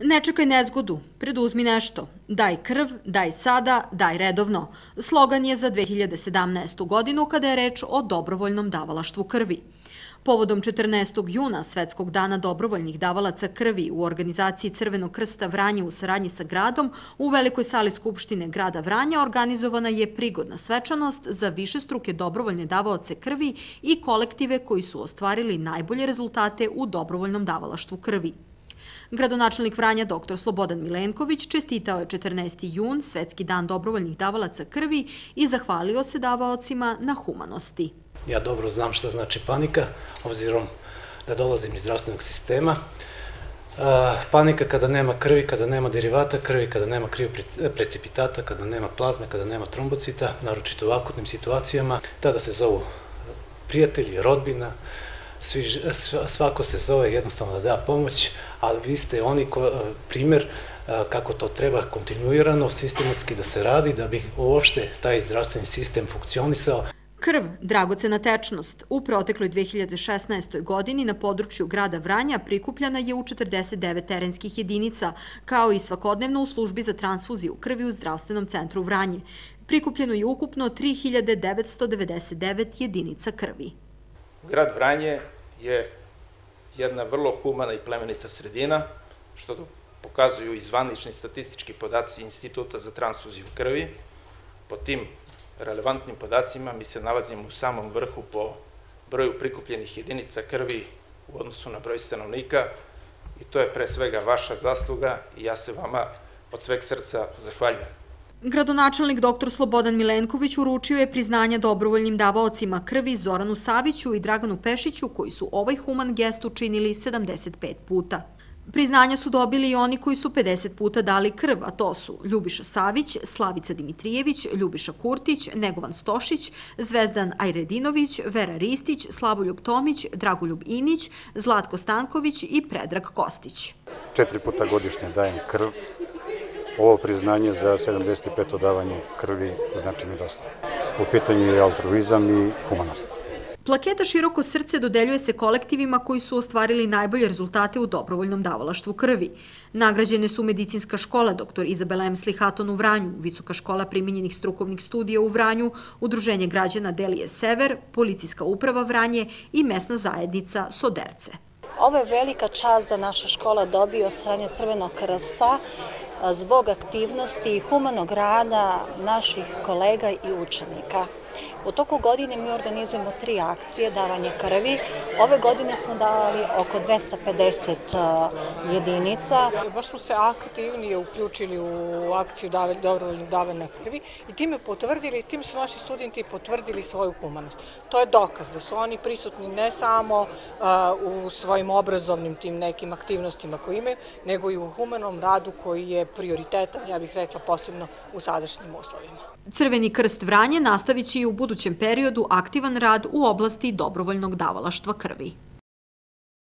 Ne čekaj nezgodu, preduzmi nešto. Daj krv, daj sada, daj redovno. Slogan je za 2017. godinu kada je reč o dobrovoljnom davalaštvu krvi. Povodom 14. juna, Svetskog dana dobrovoljnih davalaca krvi u organizaciji Crvenog krsta Vranje u saradnji sa gradom, u Velikoj sali Skupštine grada Vranja organizovana je prigodna svečanost za više struke dobrovoljne davaoce krvi i kolektive koji su ostvarili najbolje rezultate u dobrovoljnom davalaštvu krvi. Gradonačelnik Vranja dr. Slobodan Milenković čestitao je 14. jun, Svetski dan dobrovoljnih davalaca krvi i zahvalio se davaocima na humanosti. Ja dobro znam šta znači panika, obzirom da dolazim iz zdravstvenog sistema. Panika kada nema krvi, kada nema derivata krvi, kada nema kriju precipitata, kada nema plazme, kada nema trombocita, naročito u akutnim situacijama, tada se zovu prijatelji, rodbina, svi, svako se zove jednostavno da da pomoć, ali vi ste oni ko, primer kako to treba kontinuirano, sistematski da se radi, da bi uopšte taj zdravstveni sistem funkcionisao. Krv, dragocena tečnost, u protekloj 2016. godini na području grada Vranja prikupljena je u 49 terenskih jedinica, kao i svakodnevno u službi za transfuziju krvi u zdravstvenom centru Vranje. Prikupljeno je ukupno 3999 jedinica krvi. Grad Vranje je jedna vrlo humana i plemenita sredina, što pokazuju i zvanični statistički podaci Instituta za transfuziju krvi. Po tim relevantnim podacima mi se nalazimo u samom vrhu po broju prikupljenih jedinica krvi u odnosu na broj stanovnika i to je pre svega vaša zasluga i ja se vama od sveg srca zahvaljujem. Gradonačelnik dr. Slobodan Milenković uručio je priznanja dobrovoljnim davaocima krvi Zoranu Saviću i Draganu Pešiću koji su ovaj human gest učinili 75 puta. Priznanja su dobili i oni koji su 50 puta dali krv, a to su Ljubiša Savić, Slavica Dimitrijević, Ljubiša Kurtić, Negovan Stošić, Zvezdan Ajredinović, Vera Ristić, Slavoljub Tomić, Dragoljub Inić, Zlatko Stanković i Predrag Kostić. Četiri puta godišnje dajem krv. Ovo priznanje za 75. odavanje krvi znači mi dosta. U pitanju je altruizam i humanost. Plaketa Široko srce dodeljuje se kolektivima koji su ostvarili najbolje rezultate u dobrovoljnom davalaštvu krvi. Nagrađene su Medicinska škola dr. Izabela M. Slihaton u Vranju, Visoka škola primjenjenih strukovnih studija u Vranju, Udruženje građana Delije Sever, Policijska uprava Vranje i mesna zajednica Soderce. Ovo je velika čast da naša škola dobije od strane Crvenog krsta zbog aktivnosti i humanog rada naših kolega i učenika. U toku godine mi organizujemo tri akcije davanje krvi. Ove godine smo dali oko 250 jedinica. Baš smo se aktivnije uključili u akciju dobrovoljnog davanja krvi i time potvrdili, tim su naši studenti potvrdili svoju humanost. To je dokaz da su oni prisutni ne samo u svojim obrazovnim tim nekim aktivnostima koje imaju, nego i u humanom radu koji je prioritetan, ja bih rekla, posebno u sadašnjim uslovima. Crveni krst Vranje nastavit će u budućem periodu aktivan rad u oblasti dobrovoljnog davalaštva krvi.